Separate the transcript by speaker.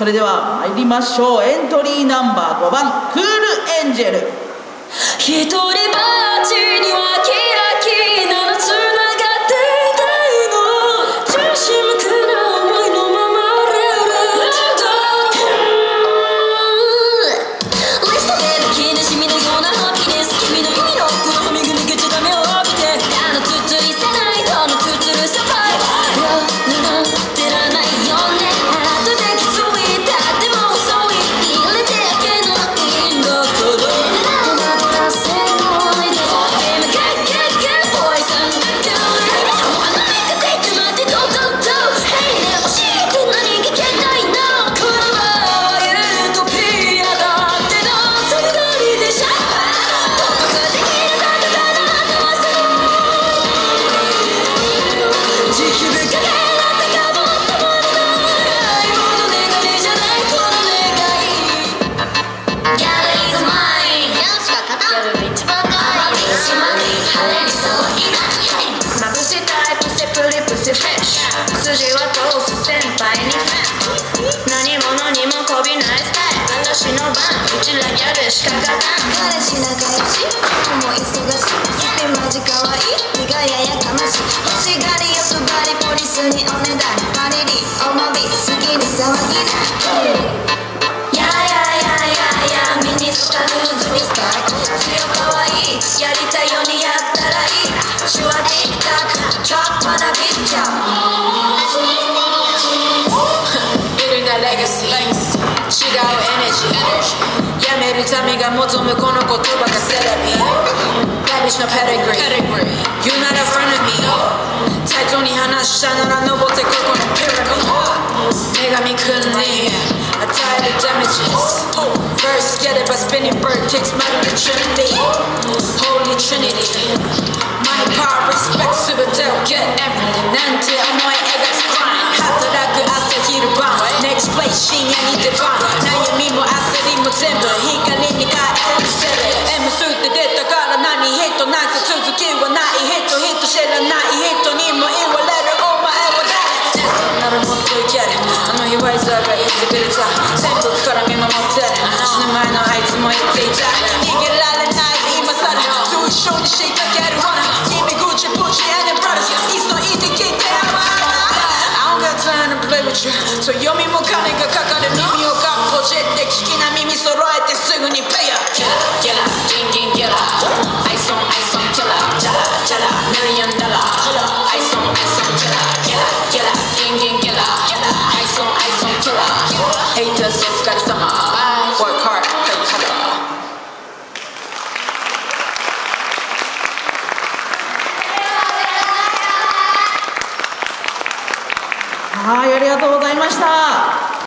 Speaker 1: それでは参りましょう。エントリーナンバー5番クールエンジェル。
Speaker 2: うちらギャルしか勝たん彼氏仲良し僕も忙しいスピマジ可愛い意外ややかましい欲しがり欲張りポリスにおねだりパリリおまび好きに騒ぎだやややややミニスカルーズにスカート強かわいやりたいようにやったらいい。手話ティックタックちょっと学び。
Speaker 3: ーやめる民が求むこの言葉がセラピー Lavish の pedigree You not in front of me 対等に話したなら登ってここのピラミッド女神くんに与える damages First get it by spinning bird kicks まるで Trinity Holy Trinity Money, power, respect 全てを get everything なんて思い描く grind 働く朝昼晩 Next place 深夜に出番悩みも焦りも全部ザーが言ってくれた全部から見守ってる死ぬ前のあいつも言っていた逃げられない今さらと一緒に仕掛ける罠君グチブチ and brothers いっそいてきてやばい I don't got time to play with you そう読みも金がかかる耳をかっぽじって聞きな耳揃えてすぐにペイヤー Killer, killer, king, king, killer Ice on, ice on, killer Jala, jala, million dollar Ice on, ice on, killer Killer, killer, king, king, killer Ice on, ice on, killer
Speaker 1: はいありがとうございました。